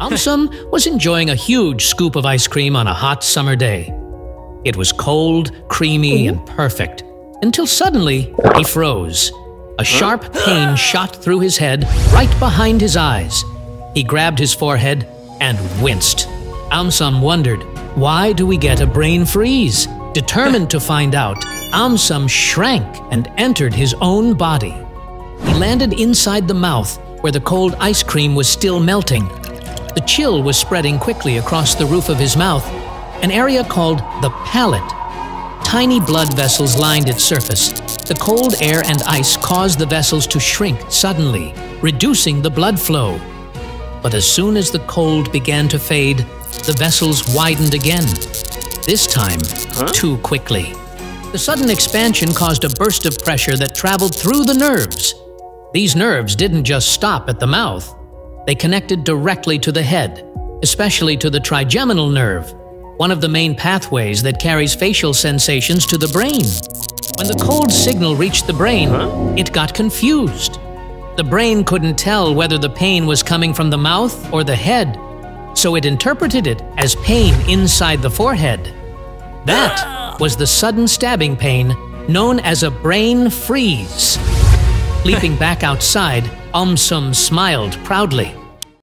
AumSum was enjoying a huge scoop of ice cream on a hot summer day. It was cold, creamy, and perfect, until suddenly he froze. A sharp pain shot through his head, right behind his eyes. He grabbed his forehead and winced. AumSum wondered, why do we get a brain freeze? Determined to find out, AumSum shrank and entered his own body. He landed inside the mouth, where the cold ice cream was still melting. The chill was spreading quickly across the roof of his mouth, an area called the palate. Tiny blood vessels lined its surface. The cold air and ice caused the vessels to shrink suddenly, reducing the blood flow. But as soon as the cold began to fade, the vessels widened again. This time, huh? too quickly. The sudden expansion caused a burst of pressure that traveled through the nerves. These nerves didn't just stop at the mouth, they connected directly to the head, especially to the trigeminal nerve, one of the main pathways that carries facial sensations to the brain. When the cold signal reached the brain, huh? it got confused. The brain couldn't tell whether the pain was coming from the mouth or the head, so it interpreted it as pain inside the forehead. That ah! was the sudden stabbing pain known as a brain freeze. Leaping back outside, AumSum smiled proudly.